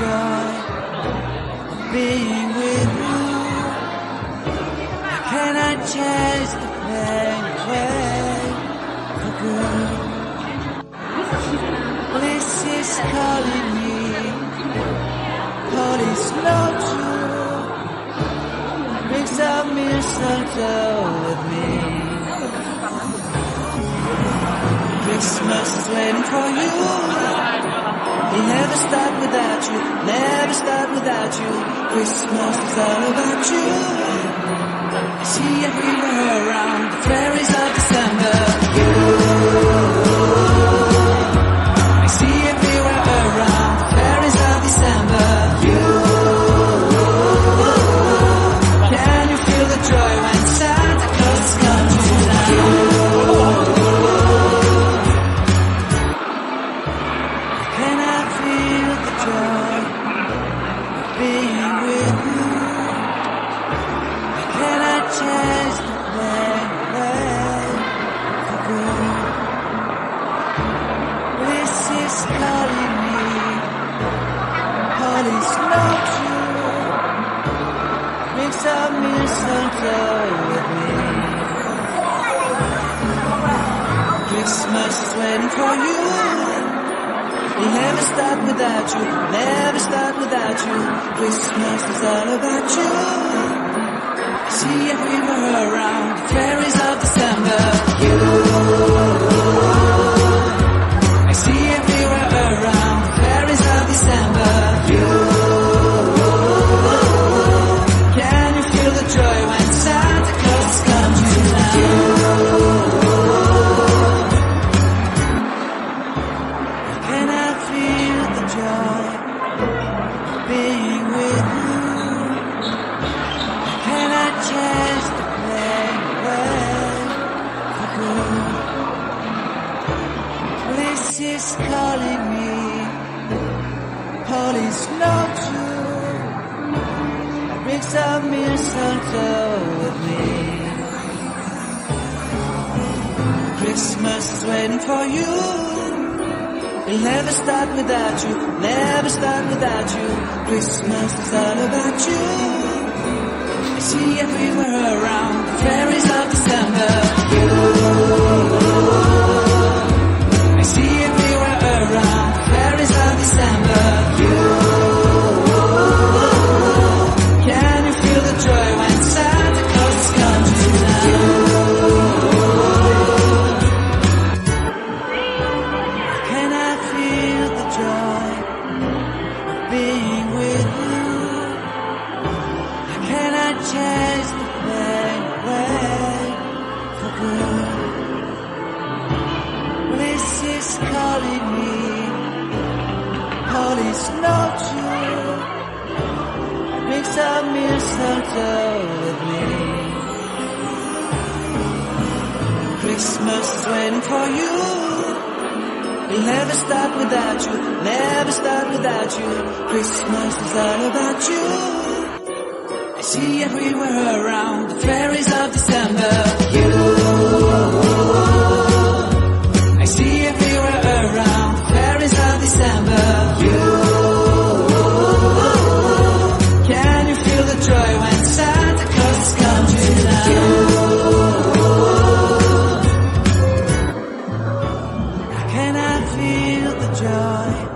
joy of being with you. can I cannot chase the pain away for good. Bliss is calling me, holy snow to Brings some mistletoe with me. Christmas waiting for you. He'll never start without you, never start without you. Christmas is all about you. I see everywhere around the fairies of December. You. Bring some mistletoe with me. Christmas is waiting for you. We'll never start without you, never start without you. Christmas is all about you. See everywhere around the fairies of December. You. This is calling me, holy snow true. Bring some mistletoe with me. Christmas is waiting for you. We'll never start without you, never start without you. Christmas is all about you. I see everywhere around chase the pain away for good? This is calling me, holy snow true. Bring some mistletoe with me. Christmas is waiting for you. We'll never start without you, never start without you. Christmas is all about you. I see everywhere around the fairies of December. You. I see everywhere around the fairies of December. You. Can you feel the joy when Santa Claus has come to town? How can I feel the joy?